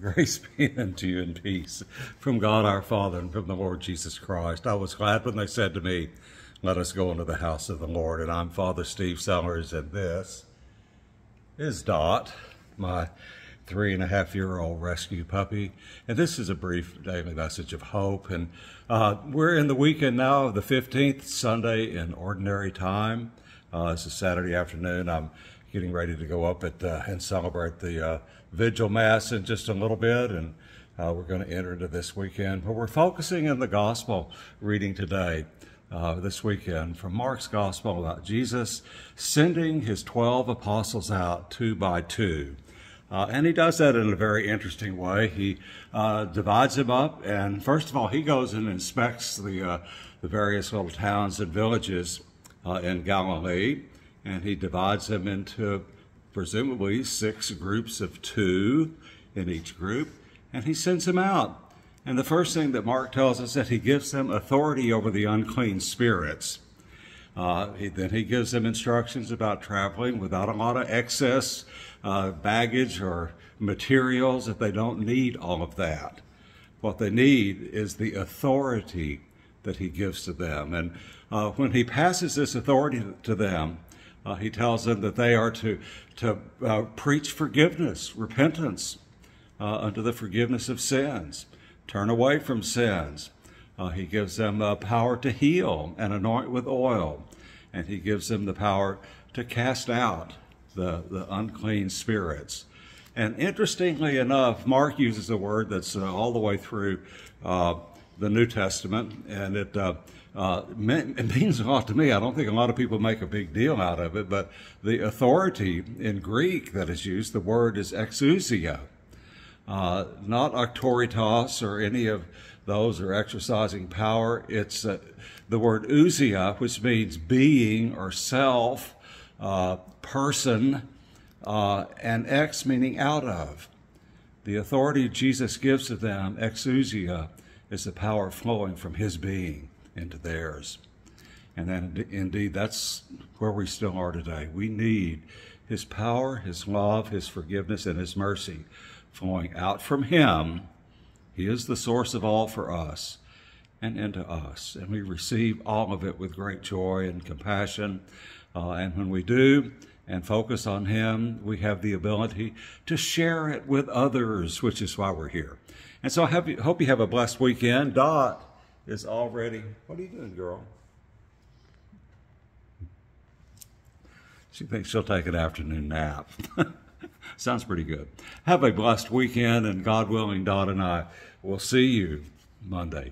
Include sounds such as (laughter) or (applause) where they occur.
Grace (laughs) be unto you and peace from God our Father and from the Lord Jesus Christ. I was glad when they said to me, Let us go into the house of the Lord. And I'm Father Steve Sellers, and this is Dot, my three and a half year old rescue puppy. And this is a brief daily message of hope. And uh, we're in the weekend now of the 15th, Sunday in ordinary time. Uh, it's a Saturday afternoon. I'm getting ready to go up at, uh, and celebrate the uh, Vigil Mass in just a little bit. And uh, we're going to enter into this weekend. But we're focusing in the gospel reading today. Uh, this weekend from Mark's Gospel about Jesus sending his 12 apostles out two by two. Uh, and he does that in a very interesting way. He uh, divides them up, and first of all, he goes and inspects the, uh, the various little towns and villages uh, in Galilee, and he divides them into presumably six groups of two in each group, and he sends them out. And the first thing that Mark tells us is that he gives them authority over the unclean spirits. Uh, he, then he gives them instructions about traveling without a lot of excess uh, baggage or materials, that they don't need all of that. What they need is the authority that he gives to them. And uh, when he passes this authority to them, uh, he tells them that they are to, to uh, preach forgiveness, repentance uh, unto the forgiveness of sins turn away from sins. Uh, he gives them power to heal and anoint with oil. And he gives them the power to cast out the, the unclean spirits. And interestingly enough, Mark uses a word that's uh, all the way through the New Testament, and it, uh, uh, means a lot to me. I don't think a lot of people make a big deal out of it, but the authority in Greek that is used, the word is exousia uh, not auctoritas or any of those are exercising power. It's uh, the word ousia, which means being or self, uh, person, uh, and ex meaning out of. The authority Jesus gives to them, exousia, is the power flowing from his being into theirs. And then indeed, that's where we still are today. We need his power, his love, his forgiveness, and his mercy flowing out from him. He is the source of all for us and into us. And we receive all of it with great joy and compassion. Uh, and when we do and focus on him, we have the ability to share it with others, which is why we're here. And so I have, hope you have a blessed weekend. Dot is already, what are you doing, girl? She thinks she'll take an afternoon nap. (laughs) Sounds pretty good. Have a blessed weekend, and God willing, Dot and I will see you Monday.